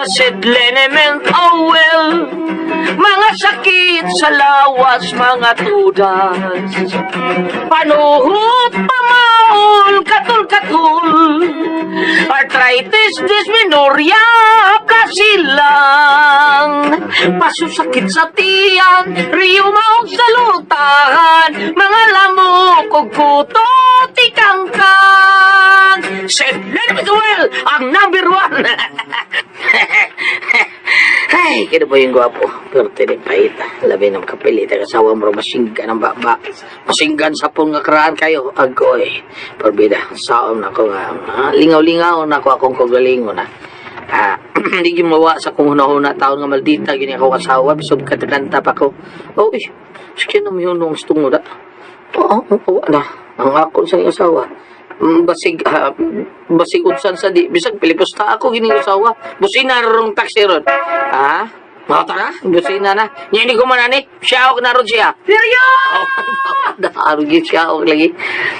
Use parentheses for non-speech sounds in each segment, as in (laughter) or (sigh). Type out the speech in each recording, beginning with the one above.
Masidlenement, oh well Mga sakit sa lawas, mga tudas. Panuhot, pamaol, katul-katul Arthritis, dysmenorrhea, kasilang. Pasusakit sa tiyan, riyumaog sa lutahan Mga lamok, ug kuto, tikangkang Sidlenement, oh well Ang number one (laughs) Ay, kaya po yung gwapo. Pero tinipahita. Labi ng kapilita. Kasawa mo masinggan ng baba. Masinggan sa pong nga karaan kayo. Agoy. Perbida. Saom na ko nga. ah, Lingaw-lingaw na ko akong kagalingon na. Ah, (clears throat) hindi gimawa sa kung hunahuna taon nga maldita gini ako kasawa bisog katakanta pa ko. Oh, eh, sige na mo yun nung stungod ah. Oo, oo, na. Ang ako sa asawa. Basig, ah, basig unsan sa di. Bisag Pilipos ta ako gini usawa. Busina rong taxi ron. Ha? Mga tara, busina na. Nya hindi ko manani. Siya ako na ron siya. Seryo! (laughs) Daaro gid siya ako lagi.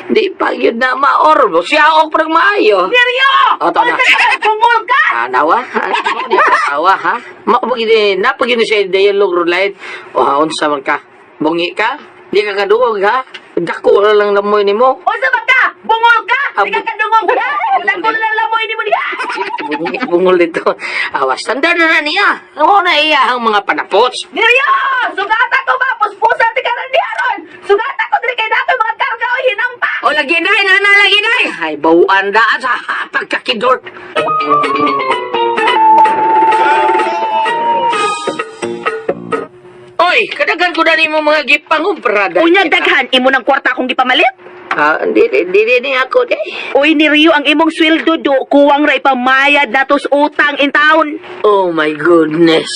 Di pa yun na maor. Siya ako parang maayo. Seryo! O, tama na. Pumul ka! Ah, nawa? Nawa, ha? Mapagini, napagini siya dialogue lain. O, ha, unsa man ka? Bungi ka? Di ka kaduog, ha? Dako lang lamoy ni mo. O sa! Bungol ka! Ah, Di ka kadungog ka! Dagko na lang lamoy ni mo! Bungi, bungol dito. Awas, tanda na na niya. Ano na iya ang mga panapots? Seryo! Sugata ko ba? Puspusan ti ka rin diha ron! Sugata ko dili kay dato mga karga o hinampa! O, lagi na, nana, lagi na. Ay, bauan daan sa pagkakidort. Oy, kadagan ko na ni mo mga gipangubrada. Unyag daghan, imo ng kwarta akong gipamalit? Ah, hindi, hindi, hindi ako, di. Uy, ni Rio ang imong sweldo do, kuwang ra ipamayad na tos utang in town. Oh my goodness.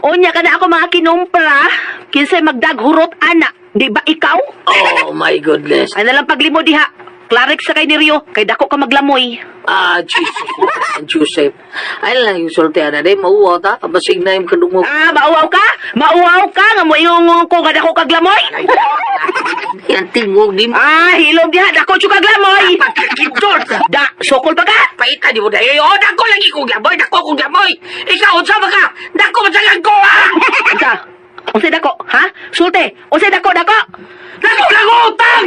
Unya ka na ako mga kinumpra, kinsay magdaghurot ana, di ba ikaw? Oh my goodness. Ano lang paglimo diha? Clarix sa kay ni Rio, kay dako ka maglamoy. Ah, Jesus. Joseph. Ay lang yung sultihan na di, mauwa ta. Basig na yung kadungog. Ah, mauwaw ka? Mauwaw ka nga mo ingong ko nga dako kaglamoy? Yan tingog di mo. Ah, hilom diha, dako chu kaglamoy. Ka. Da, sokol pa ka? Paita di mo dahil. Oh, dako lagi kong gamoy. Dako kong gamoy. Ikaw, unsa ba ka? Dako masagang ko, ah! Unsay dako? Ha? Sulte, unsay dako dako? Dako lang utang!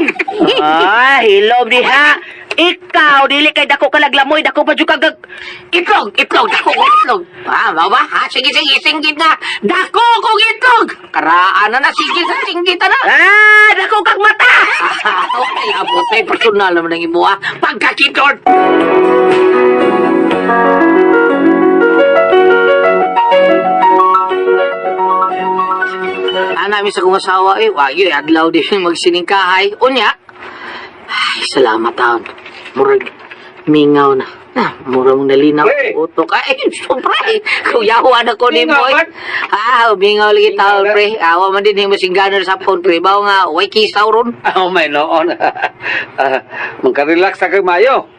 Ah, hilom diha. Ikaw dili kay dako ka laglamoy, dako pa jud kagag Itlog, itlog, dako kong itlog. Ah, baba, ha? Sige, sige, singgit na. Dako kong itlog. Karaan na na, sige sa singgit na. Ah, dako kag mata. (laughs) Okay, abot may personal naman ang imo, ha? Pagkakidort. Anami sa kong asawa eh, wag yun, adlaw din magsiningkahay. Unya, ay, salamat taon. Murag, mingaw na. Ah, mura mong nalinaw. Pre! Utok. Ay, (laughs) sobray. Kuyawan ako ni Mingaw, Moy. man. Ah, mingaw lagi na. pre. Awa man din yung masinggana sa phone, pre. Bawa nga, way kisaw ron. (laughs) Oh, may noon. (laughs) Ah, Magka-relax na kay Mayo.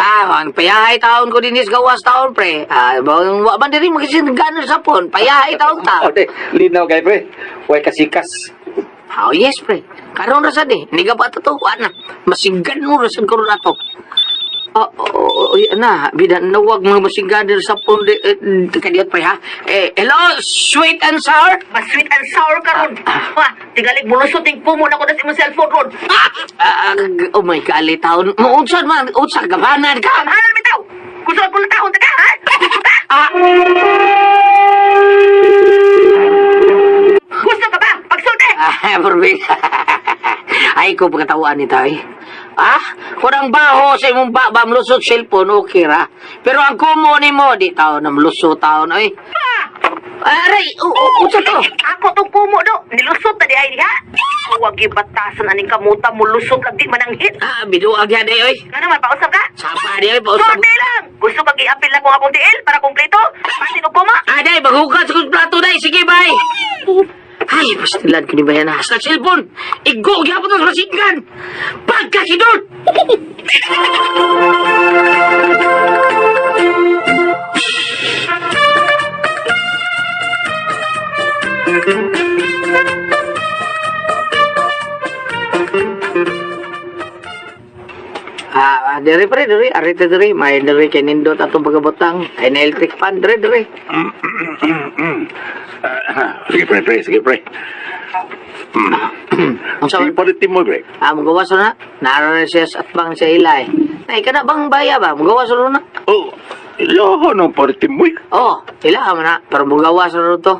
Ah, ang payahay taon ko din is gawas taon, pre. Ah, bawa wa man din masinggana sa phone. Payahay (laughs) taon ta. Di, linaw kay pre. Way kasikas. Oh, yes, pre. Karon ra sad eh. Ka pa tatuwa na. Masinggan mo ra sad karon ato. Oh, oh, na. Bidan na wag mga masinggan din sa phone. di- Eh, kadiyot, pre, ha? Eh, hello, sweet and sour? Mas sweet and sour ka ron. Ha, tigalig bulusot ting pumo na ko na sa cellphone ron. Ah, oh my God, taon. Maunsan man, unsa gabanan ka. Halal bitaw. Kusot ko lang taon ta ka, ha? (laughs) Ah, Gusto? (laughs) Pagsulte! ah. (laughs) (laughs) Ay, ko pagkatawaan ni tay. Ah, kurang baho sa imong ba, ba mlusot cellphone, okay ra. Pero ang kumo ni mo, di taon na mlusot taon, ay. Aray, u- u- unsa to? Ako tong pumo do. Nilusot na di ay diha. Huwag ibatasan aning kamuta mo lusot lang di mananghit. Ah, biduag yan, ay, oy. Nga naman, pausap ka? Sapa di, ay, pausap. Sorte lang! Gusto pag i-apil na kung akong tiil para kumpleto? Pati ng puma? Ah, day, maghugas ko sa plato, day. Sige, bye. Ay, pastilan ko ni Bayan na sa cellphone. Igo, gyapon ng masinggan. Pagkakidot! Ah, diri pre, diri, arita diri, may diri kay nindot atong pagabutang, ay na electric fan, diri, diri. Ah, (coughs) sige, pre, pre, sige, pre. (coughs) Ang sa Sige, paritin mo, pre. Ah, magawas na. Naroon siya sa atbang sa ilay. Ay, ka na bang baya ba? Magawas na. Oh, ilahan ang paritin mo, eh. Oh, ila man na. Pero magawas na to.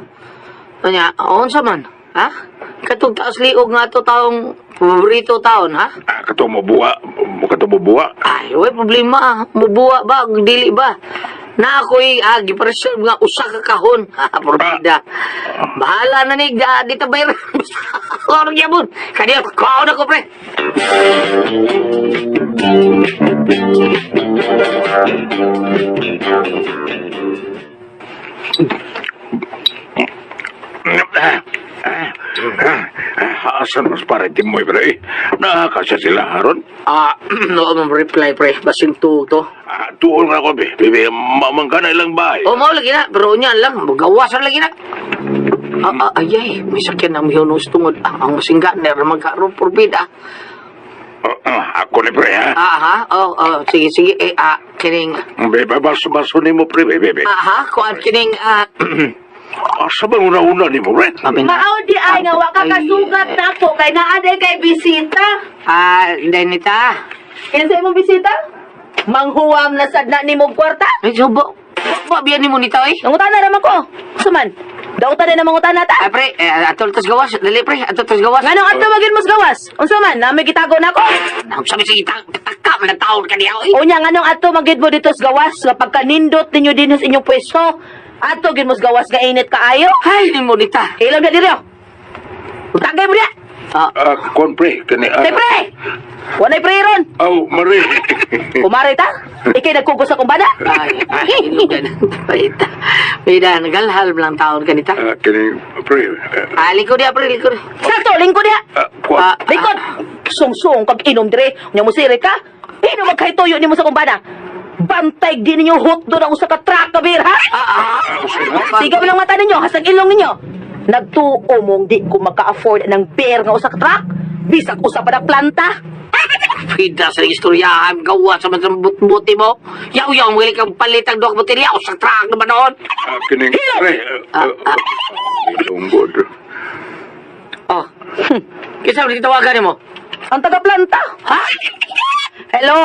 Kanya, on sa man. Ha? Katong taas liog nga to taong paborito taon, ha? Ah, kato mo buwa, kato mo buwa. Ay, way problema. Mubuwa ba? Dili ba? Na ako'y ah, gipresyon nga usa ka kahon. Ha, porbida. Bahala na ni da, di ta bayar. (laughs) Orong yabon. Kaniya, kaon ako, pre. Ah, ah, ah, ah, Asan mas paritin mo, pre? Nakakasya sila, haron. Ah, (clears throat) no, mong reply, pre. Basin to to. Ah, tuon nga ako, be. Bebe, mamang ka na ilang bahay. O, mau lagi na. Pero niyan lang. Magawasan lagi na. Ah, ah, ay, ay. May sakyan ng mihunos tungod. Ah, ang masingga. Nera magkaroon porbida. Ah, ah, ako ni, pre, ha? Ah, ha? Oh, oh, sige, sige. Eh, ah, kining... Bebe, baso-baso ni mo, pre, bebe. Ah, ha? Kuan kining... Ah, (clears throat) Asa ba una-una ni mo? Amin. Mao di ay nga wa ka kasugat na ako kay naa day kay bisita. Ah, Denita. Kinsa imong bisita? Manghuwam na sad na nimo kwarta. Ay, subo. Ba, biyan ni mo nito, eh. Nangutana naman ko. Suman. Dautan na mangutana ta. Ah, pre, eh, atol tas gawas. Dali, pre. Atol tas gawas. Nganong adto magin mos gawas? Unsa man? Na may gitago na ko. Ang sabi sa itang taka, man taon ka niya, eh. Unya nganong adto magid mo dito sa gawas nga pagkanindot ninyo din sa inyong pwesto. Adto gid mos gawas nga init kaayo. Ay, ni mo nita. Ilaw na diri. oh. Tagay mo diya. Ah, Ah, kon, pre. Kani, ah, Tay pre. Wanay pre ron. Oh, Marie. Kumari ta? Ikay nagkugos akong bana. ay, ay. Paita. Pida, nagalhal lang taon ka nita. Ah, kani, pre. ah, Ah, likod dia, pre, likod. Sakto, lingkod diha. ah. Ah, Lingkod. Sungsung kag inom dire. Nya mo sirit ka? Ino magkahituyo nimo sa kumbana. Bantay di ninyo hot do na usa ka truck kabir ha? Ah, ah, Sigaw lang mata ninyo, hasag ilong ninyo. Nagtuo mong di ko maka-afford ng beer nga usa ka truck. Bisag usa pa na planta. Pida sa istoryahan, gawa sa mga buti mo. Yaw-yaw, mo kang palit ang dok botelya o sa truck naman noon. Ah, kani, pre. Ilunggod. Oh. Kisa mo tawagan mo? Ang taga-planta. Ha? Hello.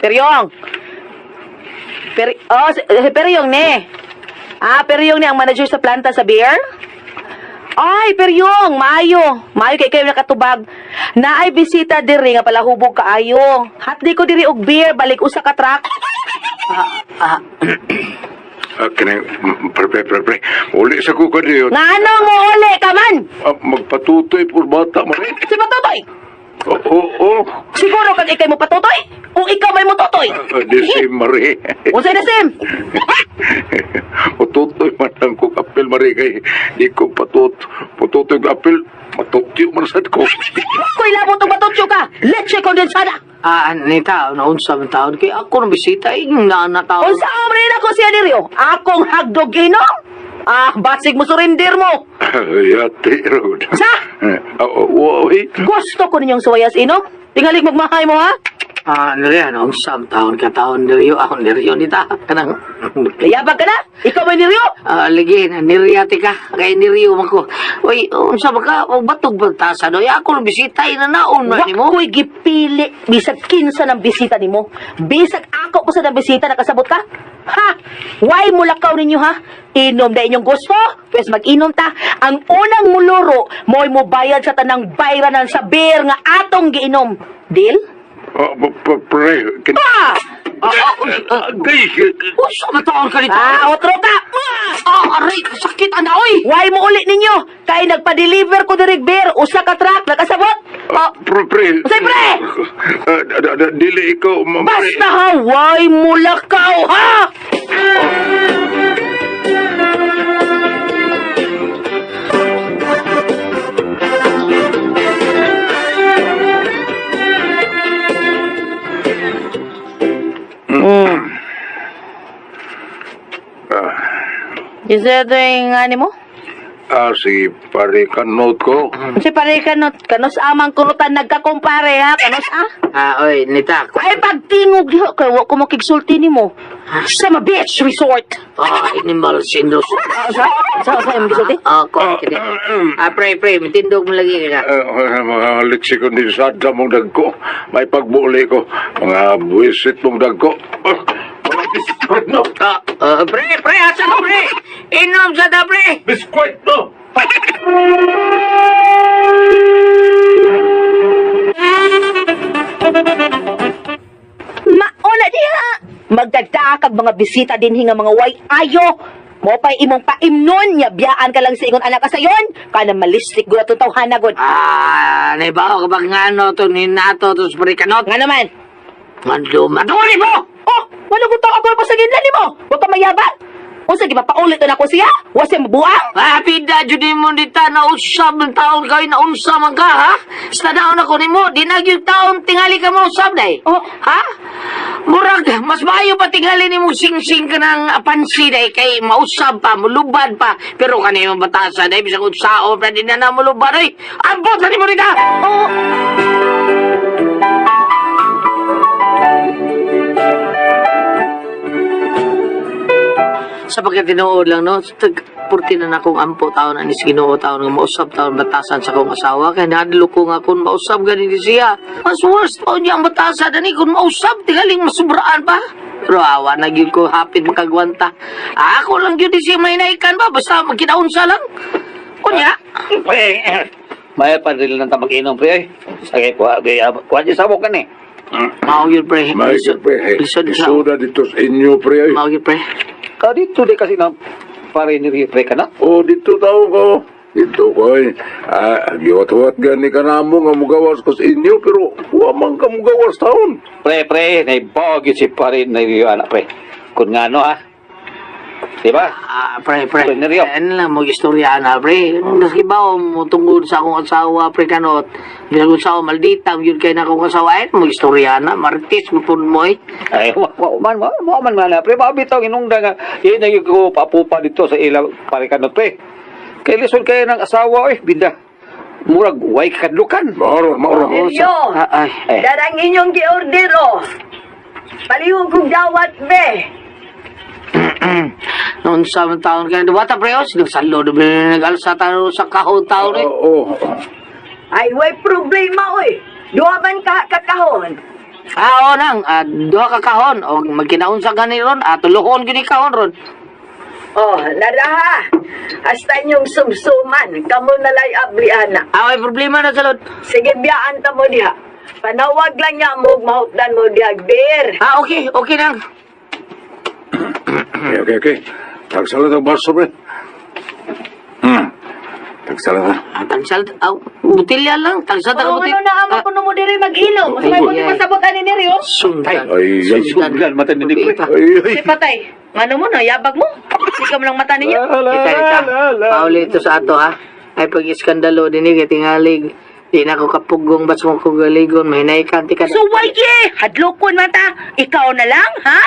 Peryong. Peri oh, si- eh, Peryong ne. Ah, Peryong ne ang manager sa planta sa beer? Ay, Peryong, maayo. Maayo kay kayo nakatubag. Naay bisita diri nga palahubog kaayo. Hatdi ko diri og beer, balik usa ka truck. Ah, Ah, kani, mm, pre, pre, pre, pre. Uli sa ko kani. Nga ano mo uli ka man? Ah, magpatutoy por bata, Marie. Si Patutoy. Oo, oh, oh. Siguro kag ikay mo patutoy? O ikaw may mo tutoy? Ah, di si Marie. Unsay na sim? Patutoy man lang ko kapil, Marie. Kay di ko patut. Patutoy ng kapil. Matutyo man sad ko. Kuy labo tong batutyo ka. Leche kondensada. ah, Anita, naunsa man taon. Kaya ako nang bisita, eh, na nataon. Unsa ang rin ako siya diri? oh? Akong hagdog inom? Ah, basig mo surrender mo. (laughs) Yati, Rod. Sa? Oo, wow, eh. Gusto ko ninyong suwayas inom. Tingali magmahay mo ha? Ah, nariyan, naunsa man taon ka taon niriyo. Ako niriyo, nita. Kanang, Kayabag ka na? Ikaw may niryo? ah, lagi, niriyati ka. Kaya niriyo man ko. Uy, unsa ba ka? O batog bagtasa, no? Ako nang bisita, inanaon man ni mo. Wa ko'y gipili. Bisag kinsa ng bisita nimo. Bisag ako po sa ng bisita nakasabot ka. Ha? Why mo lakaw ninyo ha? Inom na inyong gusto? Pwes mag-inom ta. Ang unang muluro, mo'y mo bayad sa tanang bayranan sa beer nga atong giinom. Deal? Oh, pa- pa- pre. Kani, Ah! Ah, ah, uy, ah, ka nito? Ah, otro ka! Ah, aray, sakit ana, oy! Why mo uli ninyo? Kay nagpa-deliver ko dirig beer, usa ka truck, nakasabot. Ah, pre, pre. Say, pre! Da- da- dili ikaw, ma- pre. Basta ha, why mo lakaw ha? Isa ito yung ano mo? Ah, si Parikanot ko. Kasi pare kanot, kanos amang kunutan nagkakumpare ha, kanos ah? Ah, oy, nita. Ay, pagtingog diha, kaya wa ko makigsulti ni Sa mga beach resort. Oh, animal. Ah, sa, sa, sa, yung gisulti? Ah, ko. Ah, pre, pre, matindog mo lagi ka. Uh, mga leksikon din sa adla mong dagko. May pagbuli ko. Mga buwisit mong dagko. Mga biskwit no. Ah, ah, pre, pre, asa ka, pre? Inom sa da, pre. Biskwit no. (laughs) Mauna diha! Magdagdag mga bisita din hinga mga way ayo. Mo pa imong paimnon, nya biyaan ka lang sa ingon anak ka sayon. Kana malistik gud atong tawhana gud. Ah, naibaw ka ba nga ano to ni nato to sa parikanot? Nga naman. Mando, maduri mo! Oh, wala ko taw ako pa sa ginlan nimo. Wa ka mayabang. Unsa gi papaulit na ako siya? Wa siya mabuang. Ah, pida, jud mo dita na usab ng taon kayo na unsa man ka, ha? Sa daon ako ni mo, di na yung taon tingali ka mo usab, day. Oh. Ha? Murag, mas maayo pa tingali ni mo sing-sing ka ng pansi, day, kay mausab pa, mulubad pa. Pero kanina yung batasa, day, bisang utsao, pa di na na mulubad, ay. Ambot na ni mo dita! Oh, Sa pagkatinuod lang, no? Tag, purti na na akong ampo taon na ni Ginoo taon nga mausab taon batasan sa kong asawa kaya nadlo ko nga kung mausab gani di siya. Mas worst pa niya ang batasan ani kung mausab tingaling masubraan pa. Pero awa na gyud ko hapit makagwanta. Ako lang gyud di siya may naikan ba basta magkinaunsa lang. Kunya. Pre, may pa rin lang tamang inom, pre. ay. Sakit ko, kaya kuha di sabok ka ni. Mao gyud pre. May Lisod- pre. Isuda dito sa inyo pre. ay. Mao gyud pre. Ka dito di kasi na pare ni pre ka na. Oh, dito tao ko. Dito ko ay. Ah, giwat-wat gani ka na mo nga mugawas ko sa inyo pero wa man ka mugawas taon. Pre, pre, naibawag yun si pare na anak, pre. Kung nga no, ha? Diba? Ah, pre, pre. Pre, neryo. Ano lang, mo istorya na, pre. Maski ba, mo tungkol sa akong asawa, pre, kanot. Bilang asawa, maldita, yun kayo na akong asawa, eh, mo istorya na, maritis, mo po mo, eh. Ay, man, wa, man, man, pre, mabitaw, inungda nga, yun na yung ko papupa dito sa ilaw, pare ka no, pre. Kaya lison kayo ng asawa, eh, binda. Murag, way kadlukan. Maoro. Oo, Seryo? ah, ay. Darang inyong giordero. Palihog kong dawat, be. Noon sa mga taon kayo, bata, pre, oh, sinasalo, na nag-alsa tayo sa kahon taon, eh. Oo. Ay, way problema, oy. Duha man ka kakahon. Ah, oo, nang, ah, duha ka kahon, o magkinaunsa gani ron, ah, tuluhon gini kahon ron. Oh, naraha. Hasta inyong sumsuman. Kamu nalay abliana. Ah, may problema na salod. Sige, biyaan ta mo diha. Panawag lang niya mo, mahutdan mo diha, beer. Ah, okay, okay nang. Okay, okay, okay. Tagsalat ang baso pre. Hmm. Tagsalat na. Ah, tagsal, ah, butilya lang, tagsal Oo, butil. ano na ama ko mo diri mag-inom. Mas may ay. pasabot ani ni Rio. Sundan. Ay, ay, sundan, mata ni Nick. Ay, ay. Si Patay. Ano mo na, yabag mo. Sikam lang mata ninyo. Kita, kita. Pauli ito sa ato, ha? Ay, pag iskandalo din eh, tingalig. Di na ako kapugong, bas mo ko galigon, may naikanti ka. suwaye! Hadlokon mata. Ikaw na lang, ha?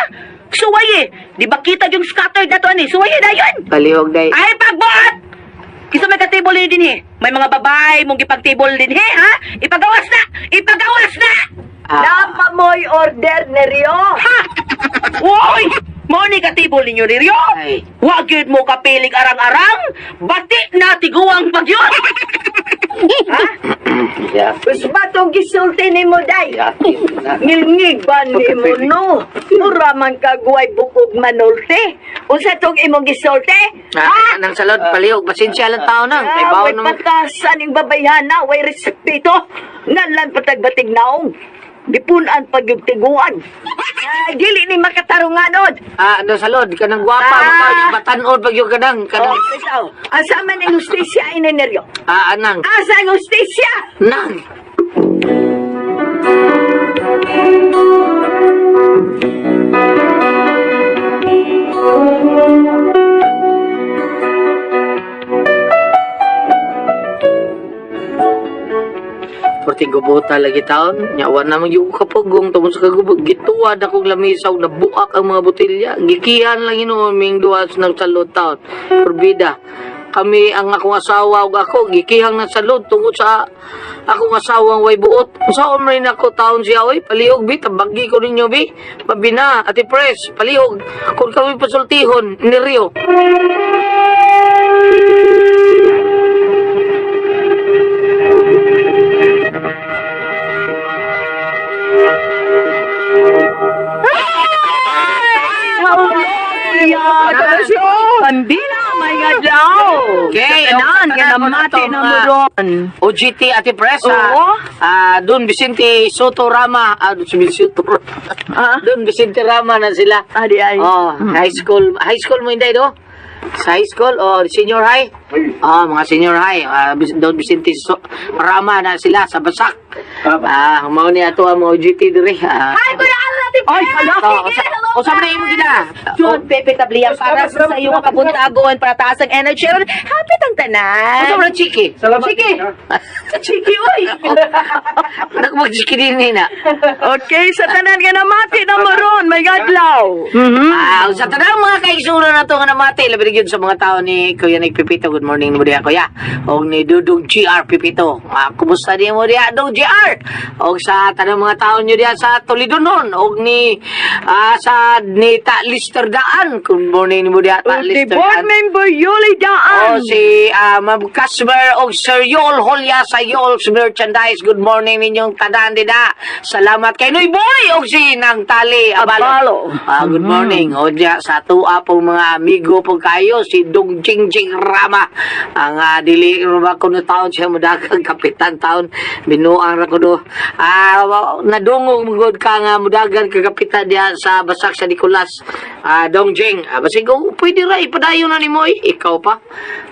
Suwaye! Di ba kita yung scattered na to, ani? Suwaye na yun! Palihog day. Ay, pagbot! Kisa may ka-table din eh. May mga babae mong ipag-table din, he, ha? Ipagawas na! Ipagawas na! Ah, Napa mo'y order ni Rio. Ha! Uy! Mo ni ka-table ninyo, Riryo! Ay. Wag yun mo kapilig arang-arang! Bati na tiguang bagyon! Ha? Yeah. Gusto ba itong gisulti ni mo, day? Ngilngig ba ni mo, no? Mura man kagway bukog manulti. Unsa tong imong gisulti? ah, nang salod, palihog, pasensya lang tao nang. Ay, Ah, way naman. patasan ng babayana, way respeto. Ngalan patagbatig naong. Dipunan pag yung tiguan. (laughs) Ah, dili ni makatarunganod. Ah, nang salod, kanang gwapa, Ah. ah. batanon pag yung kanang, Oh, kanang, ito. Asa man ang justisya ineneryo? ah, anang, Asa ang justisya? nang. Perti gubota lagi taon, nyawa naman yung kapagong tamo sa kagubot. Gituwad akong lamisaw na buak ang mga botilya. Gikihan lang inuuming duwas ng salot taon. Perbida. kami ang akong asawa ug ako gikihang na salud tungod sa akong asawang way buot. Sa rin ako taon siya oy palihog bi tabagi ko ninyo bi. Pabina ati pres palihog kung kami pasultihon ni Rio. Pambila, my God, daw. Okay, Kanan, okay, nga okay, namati okay, na mo ron. OGT Ate Pres, Oo. ah, ah, doon Vicente Soto Rama, ah, doon si Vicente Ah? doon Vicente Rama na sila. Adi ay. Oh, high school, high school mo hindi do? Sa high school o senior high? Oh, mga senior high, ah, Bis- doon Vicente so, Rama na sila sa Basak. Ah, mao ni ato ang mga OGT dire. Ah, Ay, kuna Ay, hala. Oh, sa, o sa na mo gina. John Pepe Tablian para sa sa iyong kabuntagon para taas ang energy. Happy tang O sa tanan. na chiki. Salamat. Chiki, (laughs) oy. (laughs) Anak mo chiki din ni na. Okay, sa tanan nga namati na mo ron, my God, law. Mhm. Ah, sa tanang mga kaisura na to nga namati, labi yun sa mga tao ni Kuya Nick Pipito. Good morning mo diya, Kuya. O ni Dudong GR Pipito. Ah, kumusta din mo diya, Dong GR? O sa tanang mga tao nyo diya sa Toledo nun. O ni, ah, sa ni Ta Lister Daan. Good morning mo diya, Ta Di Lister board Daan. member Yuli Daan. O si ah, Ma'am Casper o Sir Yol Holya sa Yol's Merchandise. Good morning ninyong tanan dida. Salamat kay Noy Boy o si Nang Tali Abalo. Abalo. Ah, good morning. O diya sa tuwa pong mga amigo po kayo si Dong Jing Jing Rama. Ang ah, dili ba ko no taon siya mudagang (laughs) kapitan taon binuang ra ko do. Ah, wa- nadungog mugod ka nga mudagan ka kapitan diya sa Basak sa Nicolas. Ah, Dong Jing. Ah, basig ko pwede ra ipadayon na nimo eh. Ikaw pa.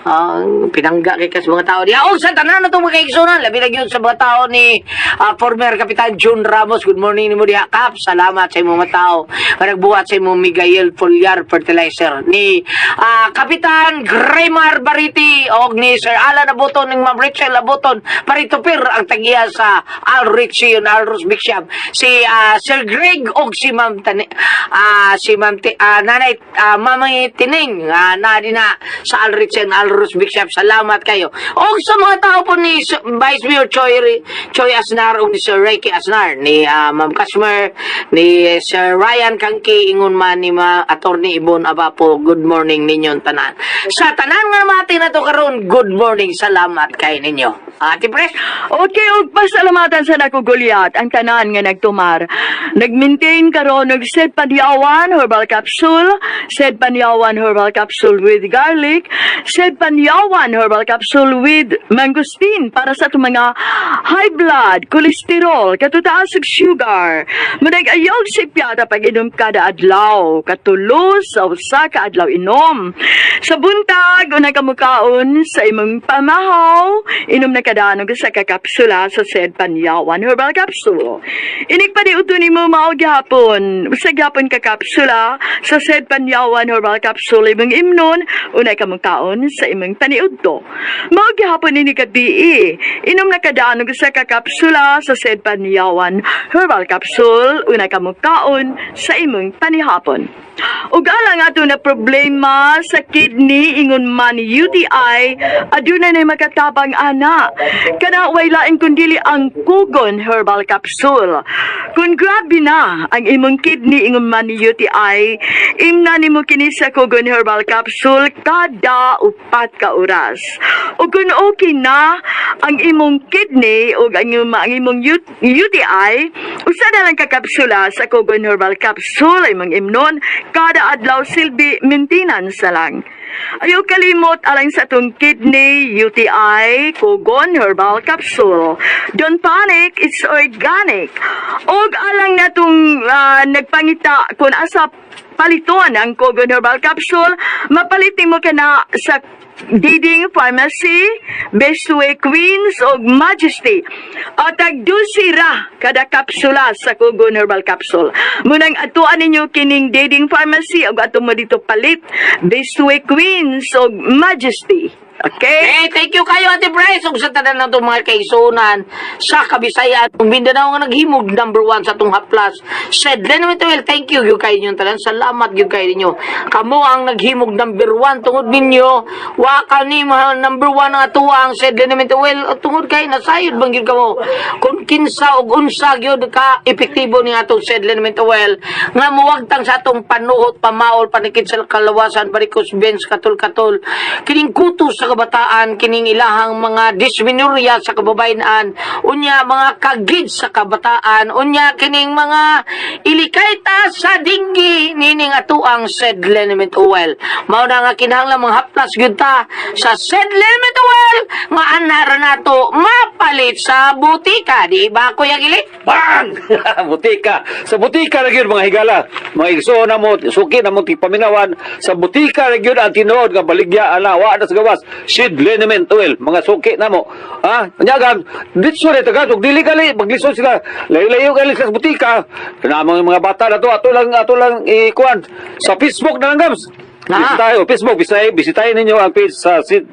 Ah, pinangga kay kas mga tao diya. Oh, sa tanan na tong mga kaigsunan. Labi na gyud sa mga tao ni ah, former Kapitan June Ramos. Good morning nimo diha, Kap. Salamat sa imong mga tao. nga Nagbuhat sa imong Miguel Foliar Fertilizer ni ah, Kapitan Gremar Bariti og ni Sir Alan Abuton ng Ma'am Rachel Abuton Paritopir ang tagiya sa Alrich yun Alros Bixab si ah, Sir Greg og si Ma'am Tani ah, si Ma'am Ti- ah, Nanay ah, Mamay Tining ah, na din na sa Alrich and Alros Bixab salamat kayo. Og sa mga tao po ni Vice Mayor Choi, Choi Asnar og ni Sir Reiki Asnar ni ah, Ma'am Kashmer ni Sir Ryan Kangki ingon man ni ma Attorney Ibon Abapo good morning ninyong tanan. Sa tanan nga mati na to karon good morning salamat kay ninyo. Ate Pres. Okay, og pasalamatan sa nakuguliat ang tanan nga nagtumar. Nag-maintain karon og Sed Panyawan Herbal Capsule, Sed Panyawan Herbal Capsule with garlic, Sed Panyawan Herbal Capsule with mangosteen para sa mga high blood, cholesterol, katutaas og sugar. Munag ayog sipyata pag inom kada adlaw, katulos sa usa ka adlaw inom. Sa buntag, unay kamukaon sa imong pamahaw, inom na kadanog sa kakapsula sa said panyawan herbal capsule. Inig pa di uto ni mo mao gihapon. Sa gihapon ka kapsula sa said panyawan herbal capsule imong imnon, unay kamukaon sa imong paniudto. Mao gihapon ini kadii. Inom na kadanog sa kakapsula sa said panyawan herbal capsule, unay kamukaon sa imong panihapon. Ug alang ato na problema sa kidney ingon man UTI aduna na makatabang ana kana way lain kundili ang kugon herbal capsule kun grabe na ang imong kidney ingon man UTI imna nimo kini sa kugon herbal capsule kada upat ka oras ug kun okay na ang imong kidney ug ang ang imong UTI usa na lang ka kapsula sa kugon herbal capsule imong imnon kada adlaw silbi maintenance na lang. Ayaw kalimot alang sa tong kidney, UTI, Kugon Herbal Capsule. Don't panic, it's organic. Og alang na tong ah, nagpangita kung asa paliton ang Kugon Herbal Capsule, mapalitin mo ka na sa Diding Pharmacy, Bestway Queens o Majesty. At tagdusi ra kada kapsula sa Kugon Herbal Capsule. Munang atuan ninyo kining Diding Pharmacy o ato mo dito palit, Bestway Queens o Majesty. Okay? Eh, thank you kayo, Ate Bryce. Ug sa tanan na itong mga kaisunan sa Kabisayan. Kung Mindanao nga naghimog number one sa itong haplas. Said Len well, thank you, yung kayo ninyo tanan. Salamat, yung kayo ninyo. Kamu ang naghimog number one tungod ninyo. Wa ka ni number one nga tuwang. Said Len well, tungod kayo, nasayod bang yun kamo. Kung kinsa og unsa gyud ka epektibo ni atong said Len well, nga muwagtang sa atong panuot, pamaol, panikit sa kalawasan, barikos, benz, katul-katul. Kining kutos sa kabataan, kining ilahang mga disminorya sa kababayanan, unya mga kagid sa kabataan, unya kining mga ilikaita sa dinggi, nining atuang said Lenement Oil. Mao na nga kinahanglan mga haplas gyud ta sa said Lenement Oil, nga anara nato mapalit sa butika, di ba Kuya Gili? Bang! (laughs) butika. Sa butika na yun, mga higala. Mga igso na mo, suki na mo, tipaminawan. Sa butika na yun, ang tinuod nga baligya, ala, wa na sa gawas. Sid liniment oil. Mga suki na mo. Ha? Kanyagan, ditso na tagatog, dili gali, magliso sila. Layo-layo gali sa butika. Kanamang mga bata na to, ato lang, ato lang, ikuan. Sa Facebook na lang, gams. Ah. Facebook, bisitahin, bisitahin ninyo ang page sa Sid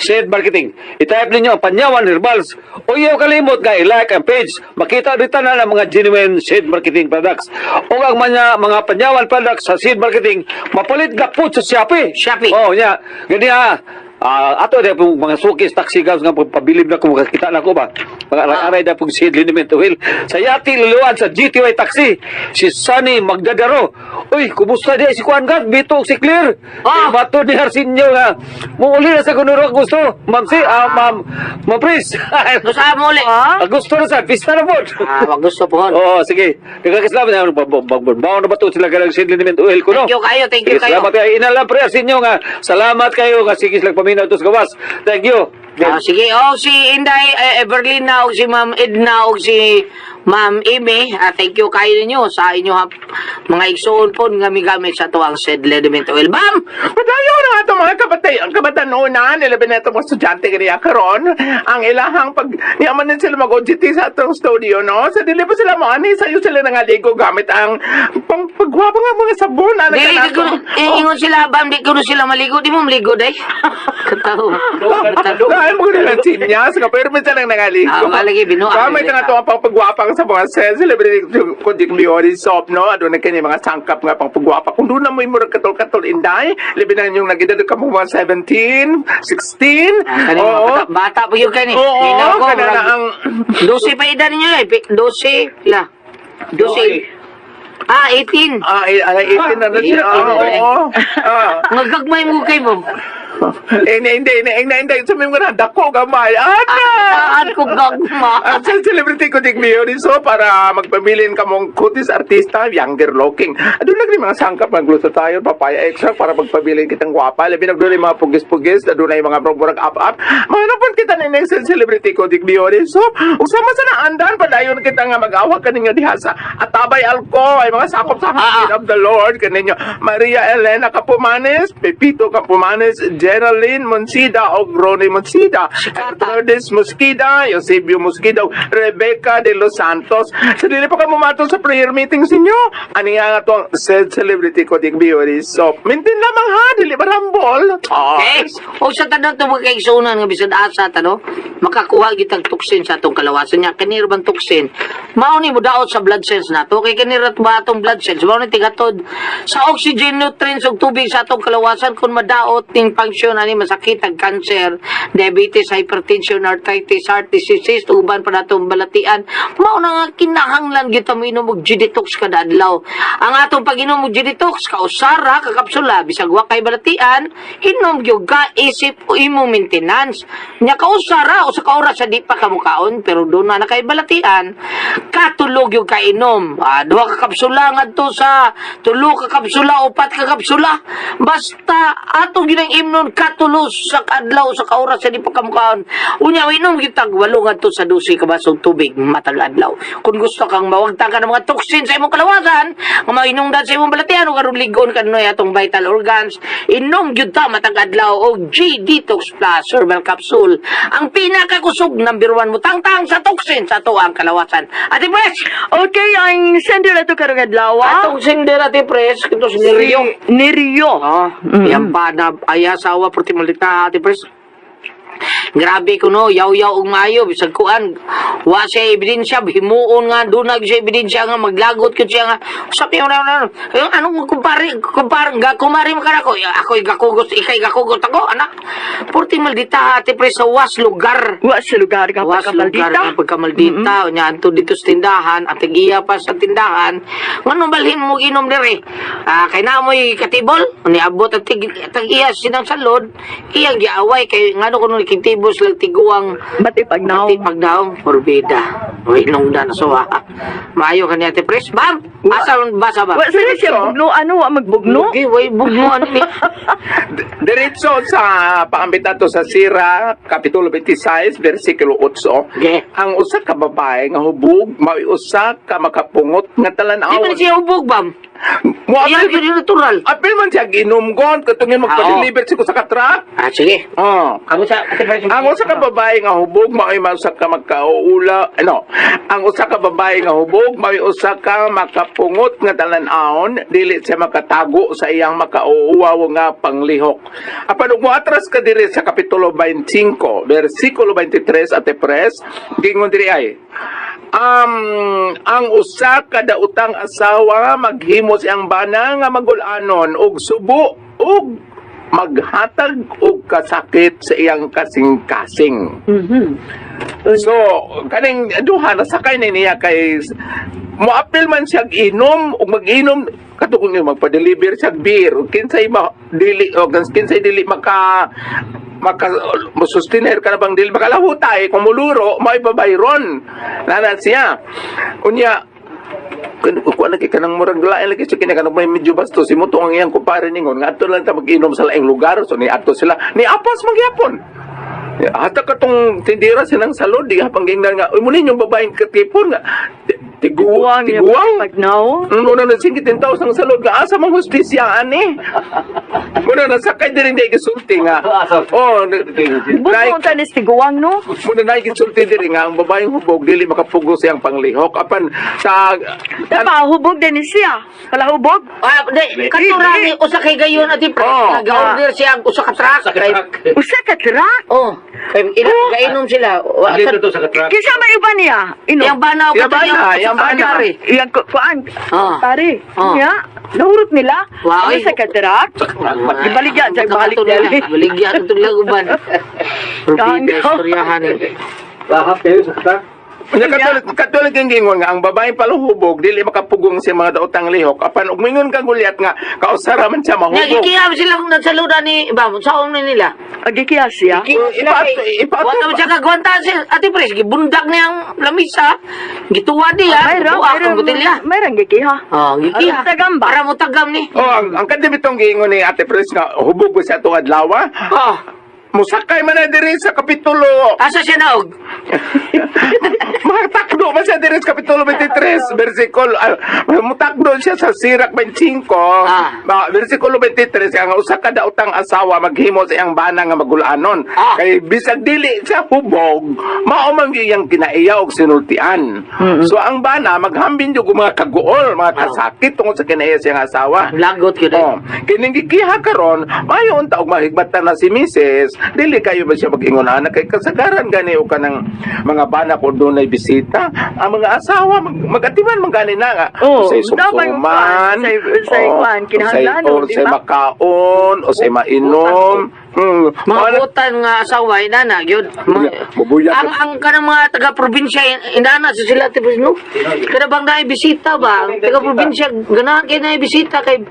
Shade Marketing. I-type ninyo ang Panyawan Herbals. O iyo kalimot nga i-like ang page. Makita dito na ang mga genuine Shade Marketing products. O ang mga, mga Panyawan products sa Shade Marketing, mapalit na po sa Shopee. Shopee. Oh, nya. Ganyan Ah, ato na pong mga sukis, taxi gals nga pabilib na kung makakita na ko ba. Mga aray-aray na pong seed liniment oil. Sa yati luluan sa GTY taxi, si Sunny Magdadaro. Uy, kumusta di si Kuan Gat? Bito, si Clear. Ah. Eh, bato ni Arsinyo nga. Muuli na sa kunuro gusto. Ma'am si, ah, ma'am, ma'am Pris. (laughs) Gusto mo ulit? Ah, gusto na sa, pista na po. Ah, wag gusto po. (laughs) Oo, sige. Nagkakasalamat na, bawa na ba ito sila ka ng seed liniment oil ko, no? Thank you kayo, thank you kayo. Salamat kayo. Inalang pre, Arsinyo nga. Salamat kayo nga. Sige, silang paminaw ito sa gawas. Thank you. Ah, sige, oh, si Inday eh, Everlina, o si Ma'am Edna, o si Ma'am Amy, ah, thank you kayo ninyo sa inyo ha, mga igsoon po nga migamit sa tuwang said lediment oil. Bam! Padayo na nga mga kabatay, ang kabatan una, nilabi na ito mga estudyante kaniya karon, ang ilahang pag, niyaman din sila mag-OGT sa atong studio, no? Sa dili pa sila mo, ani, sayo sila nga ligo gamit ang pang pagwapo nga mga sabon, Di, di ko, eh, ingon sila, bam, di ko na sila maligo, di mo maligo, day. (laughs) Katawa. Dahil mo nilang sinyas, pero minsan lang nangaligo. Ah, malagi, binuang. Gamit na nga ito ang pangpagwapang sa mga celebrity kundik Liori Soap, no? Ano na kanya mga sangkap nga pang pagwapa. Kung doon na mo yung murag katol-katol inday, libi na yung nagidado ka mo mga 17, 16, Ah, kanina, oo. bata, bata pa yun kani. Oo, Minaw ko, kana na ang... 12 pa edad ninyo eh. Pi- 12, la. 12. Ah, 18. Ah, eh, ah, 18 na na siya. Ah, Oo, eh. Ah. Nga gagmay mo kay mo. Eh, hindi, hindi, hindi, hindi, hindi. Sabi mo na, dako gamay. Ana! Saan ko gagma? Ang sa celebrity ko dig Leonie so para magpabilin ka mong kutis artista younger looking. Doon lang rin mga sangkap ng glutathione, papaya extract para magpabilin kitang gwapa. Labi na doon mga pugis-pugis, na doon mga promburag up-up. Manapon kita na yung sa celebrity ko dig Leonie so usama sa naandan padayon kita nga mag-awag kaninyo diha sa Atabay Alco ay mga sakop sa hangin of the Lord kaninyo Maria Elena Capumanes, Pepito Capumanes, Geraldine Monsida o Ronnie Monsida. Lourdes Mosquida, Eusebio Mosquida, Rebecca de los Santos. Sa dili pa ka mumatol sa prayer meetings ninyo. Ani nga nga said celebrity ko dig beauty. So, mintin lamang ha, dili ba rambol? Okay. O sa tanong ito mga kaigsunan nga bisad asa tano, makakuha kitang tuksin sa atong kalawasan niya. Kanir bang tuksin? Mao ni mo daot sa blood cells nato. Kay kanir at ba atong blood cells? Mao ni tigatod sa oxygen nutrients ug tubig sa atong kalawasan kung madaot ning function ani masakit ag cancer, diabetes, hypertension, arthritis, heart diseases, uban pa natong balatian. Mao na nga kinahanglan kita mo inom og G-detox kada adlaw. Ang atong pag-inom og G-detox kausara kakapsula bisag wa kay balatian, inom gyud ka isip o imo maintenance. Nya kausara o sa kaoras sa di pa kamukaon pero doon na na kay balatian, katulog yung kainom. Ah, duha ka kapsula ngadto sa tulo ka kapsula upat ka kapsula. Basta atong ginang imnon katulos sa adlaw sa kaoras sa di pa kamukaon. Unya inom kitag walo ngadto sa 12 ka basong tubig matag adlaw. Kung gusto kang mawagtang ka ng mga toxin sa imong kalawasan, nga mainungdan sa imong balatian o karon ligon ka noy atong vital organs, inom gyud ta matag adlaw og G Detox Plus Herbal Capsule. Ang pinakakusog number one mo tangtang sa toxin sa to ang kalawasan. Ate Pres, Okay, ang sender na ito karong adlaw. atong sinder Ate Pres, kito si Rio. Ni Rio. Oh, yan pa na aya sawa perti malita Ate Pres. Grabe ko no, yaw-yaw og maayo bisag kuan. Wa siya ebidensya, himuon nga dunag siya ebidensya nga maglagot ko siya nga. Sabi mo na anong mo kumpare, kumpare ga kumari mo kana ko. Ako gakugos, ikay gakugos ako, anak. Porti maldita ate pre sa was lugar. Wa sa lugar ka Was lugar pagkamaldita. pagkamaldita. Mm Nya anto dito sa tindahan, at iya pa sa tindahan. Ngano balhin mo inom dire? Ah, kay na mo'y katibol, ni abot at tag iya sinang salod, iyang giaway kay ngano kuno kitibos lang tiguang Bati pag now. Pati pagdaong forbida. Uy, nung da na suwa. Maayo ka niya, te pres. Bam! Asa basa ba? Wa sa siya bugno ano, wa magbugno. Okay, way bugno ano ni. (laughs) Diretso sa paambita to sa Sira, Kapitulo 26, versikulo 8. Okay. Ang usa ka babae nga hubog, mao usa ka makapungot nga Di talan-aw. ba siya ubog, bam? Mo Iyan apil yun natural. apil man siya ginumgon katungin magpa-deliver siya sa katrak. Ah, sige. Oh. Ako sa. Ang usa ka babae nga hubog mao usa ka magkauula ano ang usa ka babae nga hubog mao usa ka makapungot nga talan-aon dili siya makatago sa iyang makauuwaw nga panglihok apan ug moatras ka diri sa kapitulo 25 bersikulo 23 ate pres gingon diri ay Um, ang usa ka daotang asawa maghimo siyang bana nga magulanon og subo og maghatag og kasakit sa iyang kasing-kasing. So, kaning duha na sakay na niya kay moapil man siya inom ug mag-inom katong niya magpa-deliver siya beer. Kinsay ma dili o kinsay dili maka maka sustinher ka na bang dili makalaho tay kung muluro may babayron nana siya. Unya na kay kanang murag lain lagi sa kini kanang may medyo basto si mo ang iyang kumpare ningon nga ato lang ta mag-inom sa laing lugar so ni ato sila. Ni apos magyapon. Hata katong tindira sinang salod, di hapang gingnan nga, uy, muna yung babaeng katipon nga, tiguang, niya tiguang. pag now. Muna na singitin tao sang salod nga, asa mang hustisyaan eh. Muna na sakay din hindi gisulti nga. (laughs) Oh, like, ta ni tiguang no. muna na gisulti din nga, ang babaeng hubog, dili makapugo siyang panglihok. Apan, sa, Tama hubog din siya. Pala hubog. Ah, di, katurani, usa kay gayon ati pres. Oh. Nag-order siya ang usa ka truck. Usa ka truck. oh, kay gainom sila. Dito to sa katrak. Kinsa may iba niya? Ino. Yang bana o Yang bana, yang bana. Iyang ku- kuan. Ah. Pare. Ah. Nya. Nahurot nila. Wow, Ano sa ka truck? Ibaligya, dyan, balik dali. Baligya ito lang uban. (laughs) Kanggaw. istoryahan. Lahap kayo sa katrak. Nya katulik katulik ang gingon nga ang babaeng paluhubog dili makapugong sa mga daotang lihok apan ug mingon kang gulyat nga kausara man siya mahubog. Nagkikiyam sila kung nagsaluda ni Bam. Saan ni nila? Agikiya siya. Ipato- ipato- Wala mo siya kagwanta si Ate Pres. Gibundak niya ang lamisa. Gituwa niya. Mayroon, Buwa mayroon. ang butilya. Mayroon gikiha. Oh, gikiya. Tagam ba? Para mo tagam ni. Oh, ang, ang kadibitong gingon ni Ate Pres nga hubog ko siya itong adlaw. Oh, Musakay man na diri sa kapitulo. asa siya naog? (laughs) Matakdo man siya diri sa kapitulo 23, versikulo ah, mutakdo siya sa Sirak 25, Ah. ah. versikulo 23 ang usa ka daotang asawa maghimo sa iyang bana nga magulanon. Ah. Kay bisag dili siya hubog, mao man gyud iyang kinaiya og sinultian. So ang bana maghambin jud mga kaguol, mga kasakit tungod sa kinaiya siyang asawa. Lagot ko Oh, kining gikiha karon, mayo unta og mahigbatan na si Mrs. Dili kayo ba siya mag-ingon kay kasagaran gani o kanang mga bana ko doon ay bisita. Ang mga asawa mag magatiman man gani na nga. Mo pa. sumsuman, usay oo, kuan, kinahanglan, usay- o, ba? makaon, o say mainom. Hmm. Mga butan nga asawa, inana, yun. Bubuyat. Ang, ang kanang mga taga-probinsya, inana, sa sila, tipos, no? Kada bang na bisita ba? Ang taga-probinsya, ganahan kayo na bisita kay,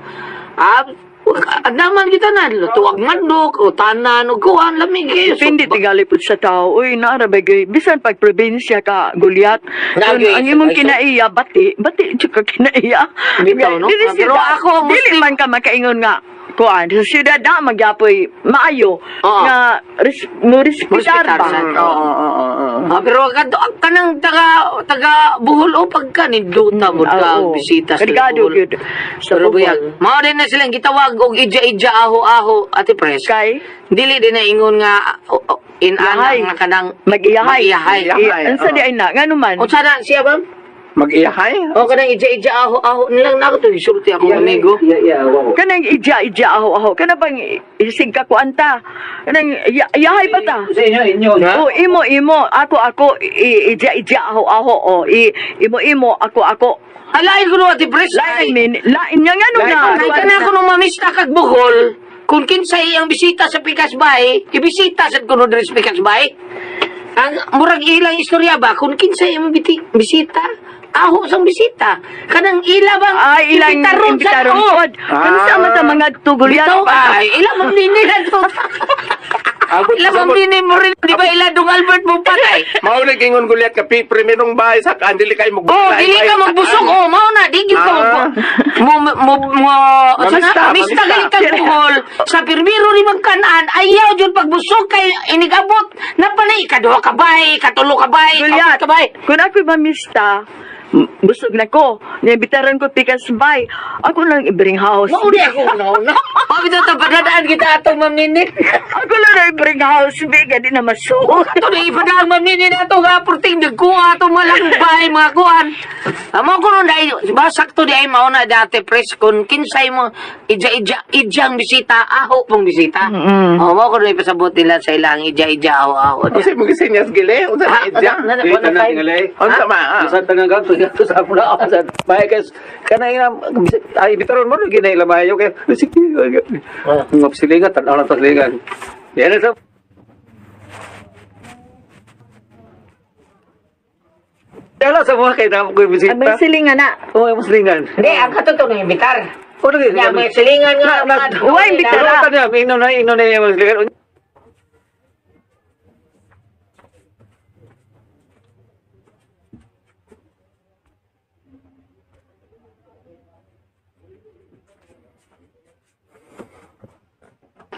ah, Adaman kita na, tuwag mandok, o tanan, o kuhan, lamig kayo. So, Hindi tigali po sa tao. Uy, naarabay kayo. Bisan pag probinsya ka, gulyat. Lagi, Ang imong kinaiya, bati. Bati, tsaka kinaiya. Bitaw, no? Pero ako, Dili man ka makaingon nga. Kuan, sa syudad na, magyapoy, maayo. Oo. Nga, res, mo respetar ba? sa- Oo, oo, oo, oo. Ah, pero ka, kanang taga taga Buhol o pagka ni Duta mo Mm, ka oo. bisita sa Kargado Buhol. yun sa Pero buyag, mao din na silang gitawag og ija-ija aho-aho ate pres. Kay, Dili din na ingon nga in Yahay. nga kanang mag-iyahay. Mag-iyahay. Iyahay, Ang sa oo. di ay na, nga naman. O sana siya ba? Mag-iyahay? O kanang ija-ija aho-aho nilang na ako to. Isulti ako amigo. Iya, iya. Kanang ija-ija aho-aho. Kana bang isig ka kuanta? Kanang ya- yahay ba ta? Sa inyo, inyo. O imo imo ako ako i- ija-ija aho-aho o i imo imo ako ako. Alain ko no ati pres. Lain min lain nga nga no Lain na. Kaya ka na ako nung mamista kag Bohol, kung kinsay ang bisita sa Pikas Bay, ibisita sa kuno diri sa Pikas Bay. Ang murag ilang istorya ba, kung kinsay ang biti, bisita, aho sang bisita. Kanang ila bang Ay ilang impitaron sa- imbitaron pod. Kano sa mata mga tugulyan Bitaw ay, na to. (laughs) Abot Ilang sa mamnini mo rin, di ba ila dong Albert mo patay? (laughs) Maulig ingon gulyat ka primerong bahay sa kandili kay mo. Oh, dili ka magbusog. Oh, mao na, di gyud ka Ah. mo mo mo Mamista, mista gali ka buhol sa pirmiro ri magkanan ayaw jud pagbusog kay inigabot na panay ikaduha ka bay, katulo ka bay, Gulyat, ka bay. kung ako'y mamista, m- busog na ko. Nimbitaran ko pikas bay. Ako lang i-bring house. Mao di ako no (laughs) na. Pabi to padadaan kita atong maminit. Ako lang na i-bring house. Biga di na masuot. Ato na ipadaan maminit ato nga porting dagkuha ato malang bay mga kuan. Amo ko nun dai basak to di ay mao na dati press kun kinsay mo ija ija ijang bisita aho pong bisita. Mm-mm. Oh, mo ko na ipasabot nila sa ilang ija ija aho aho. Kasi mo gisinyas gili, unsa na idya? Di ka na tingalay. Unsa ma? ah? Sa tangang gato gato sa pula ako sa bahay kay kanay na ay bitaron mo lagi na ilamayo kay sige ngap silingan tan ana tas silingan. Yan sa Dala sa mga kay na ko bisita. May silingan na. Oh, ay muslingan. Hindi, ang katuto na imbitar. O lagi. Nga, may silingan nga. Na- mga- Uwa, imbitar. Pero tanya, ino na ino na yung muslingan.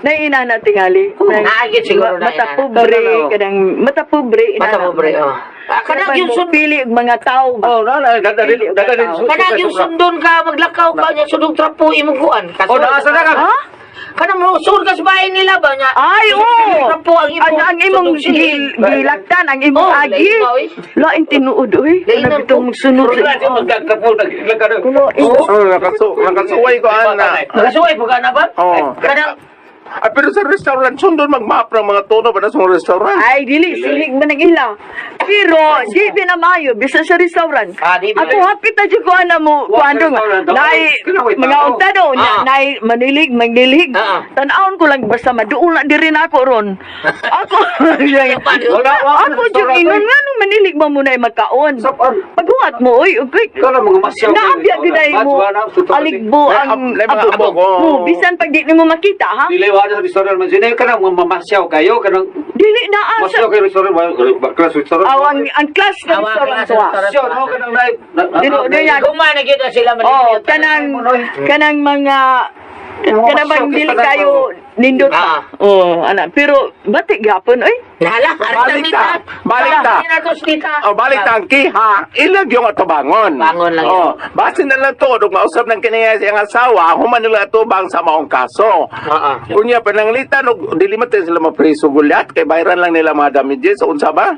Naina na tingali. Oo, naagit siguro na Mata pobre, Oo. kadang mata pobre. ina Mata na. pobre, oh. Ah, kanang Kanang yung yung sun- pili og mga tao. ba? Oh, na na dadalin. Kanang yung sundon ka, maglakaw ka niya, sundong trapo, imong kuan. Oh, naasa na ka? Ha? Kanang mo, sud ka sa bahay nila ba niya? Ay, oo. Trapo ang imong, Ang, ang imong gilaktan, ang imong Oh, agi. lain tinuod, oy. Lain Ano ang bitong po- sunod. Pero natin magkakapo Oh, nakasu nakasuway ko ana. Nakasuway po ka na ba? Oh. Kanang, Ah, pero sa restaurant sundon magmap ng mga tono ba na sa restaurant? Ay, dili, silig man ang ila. Pero, di binamayo, bisa sa restaurant. Ah, di Ako ba? hapit na dyan ko ano mo, Wa, kuando nga. restaurant daw. Nai, Kinaway mga tao. unta daw, Ah. nai, manilig, magnilig. Ah. Tanawon ko lang, basta maduol na di rin ako ron. (laughs) Ako, (laughs) Wala, wala. ako dyan, ingon nga nung manilig mo muna yung magkaon. Sapan. Paghuwat mo, oy, okay. Ikaw lang mga masyaw. Naabya ginay mo, aligbo May ang ab- mga abog, oo. Oh, bisan pag di mo makita, ha? Dili wa sa restaurant man sinay ka mga mamasyaw kayo kanang Dili na asa. masyaw kayo restaurant ba class restaurant. Awang ang class ng restaurant class wa. Masyaw no kanang live. Dino, dino yan. Kumain na kita sila Oh, manilig. kanang kanang mga kanang bang dili kanang kayo nindot. Ah. Oh, ana, pero batik gapon oy. Nala, Balik ta. Balik ta. Oh, balik ta ang kiha. Ilag yung ato bangon. Bangon lang Oh, base na lang to. Dug mausap ng kinaya siyang asawa, human nila to bang sa maong kaso. Oo. Kunya pananglitan og dili man tayo sila mapreso gulyat kay bayaran lang nila mga damages unsa ba?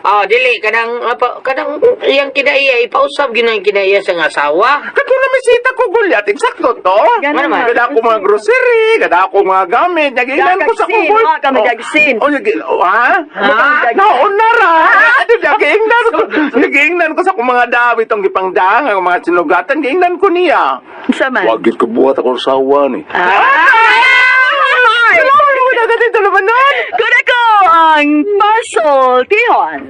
Oh, dili kanang apa kanang iyang kinaiya ipausab ginang kinaiya sa asawa. Kato na misita ko gulyat, eksakto to. Ganun man. Kada ako mga grocery, kada ako mga gamit, nagilan ko sa Gagsin, kuboy. ah, kami gagsin. Oh, nagi- oh, ha? Ah. Naon na ra. Adi nagiingnan ko. (laughs) Nagiingnan ko sa kung mga dami itong gipangdang, ang mga sinugatan, giingnan ko niya. Sa man. Wagit ka buhat ako sa sawa ni. Ay! Salamat mo na dito naman nun. Kuna ko ang puzzle tihon.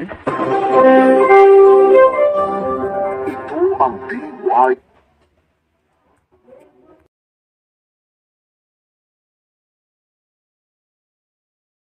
Ito ang TY